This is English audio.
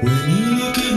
When you look at